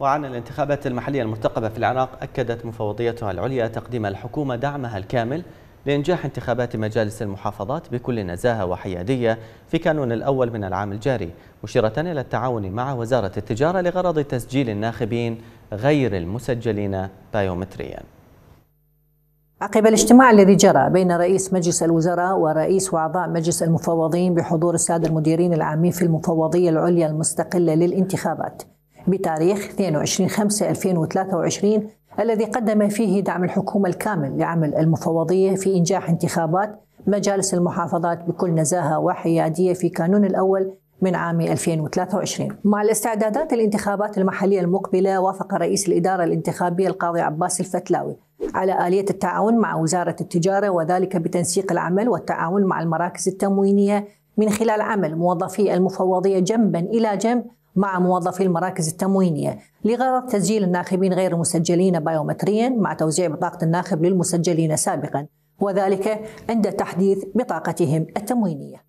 وعن الانتخابات المحلية المرتقبة في العراق أكدت مفوضيتها العليا تقديم الحكومة دعمها الكامل لإنجاح انتخابات مجالس المحافظات بكل نزاهة وحيادية في كانون الأول من العام الجاري مشيرة إلى التعاون مع وزارة التجارة لغرض تسجيل الناخبين غير المسجلين بايومترياً. عقب الاجتماع الذي جرى بين رئيس مجلس الوزراء ورئيس وأعضاء مجلس المفوضين بحضور السادة المديرين العامين في المفوضية العليا المستقلة للانتخابات. بتاريخ 22 5 2023 الذي قدم فيه دعم الحكومة الكامل لعمل المفوضية في إنجاح انتخابات مجالس المحافظات بكل نزاهة وحياديه في كانون الأول من عام 2023 مع الاستعدادات للانتخابات المحلية المقبلة وافق رئيس الإدارة الانتخابية القاضي عباس الفتلاوي على آلية التعاون مع وزارة التجارة وذلك بتنسيق العمل والتعاون مع المراكز التموينية من خلال عمل موظفي المفوضية جنبا إلى جنب مع موظفي المراكز التموينية لغرض تسجيل الناخبين غير المسجلين بايومتريا مع توزيع بطاقة الناخب للمسجلين سابقا وذلك عند تحديث بطاقتهم التموينية.